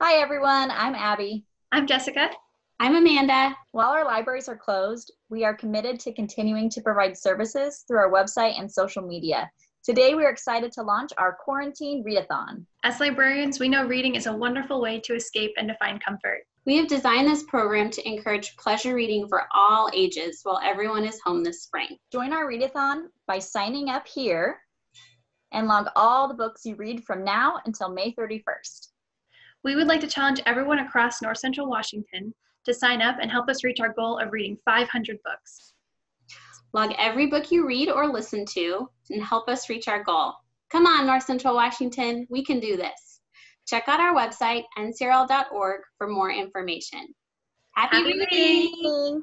Hi, everyone. I'm Abby. I'm Jessica. I'm Amanda. While our libraries are closed, we are committed to continuing to provide services through our website and social media. Today, we are excited to launch our quarantine readathon. As librarians, we know reading is a wonderful way to escape and to find comfort. We have designed this program to encourage pleasure reading for all ages while everyone is home this spring. Join our readathon by signing up here and log all the books you read from now until May 31st. We would like to challenge everyone across North Central Washington to sign up and help us reach our goal of reading 500 books. Log every book you read or listen to and help us reach our goal. Come on, North Central Washington, we can do this. Check out our website, ncrl.org, for more information. Happy, Happy reading! reading!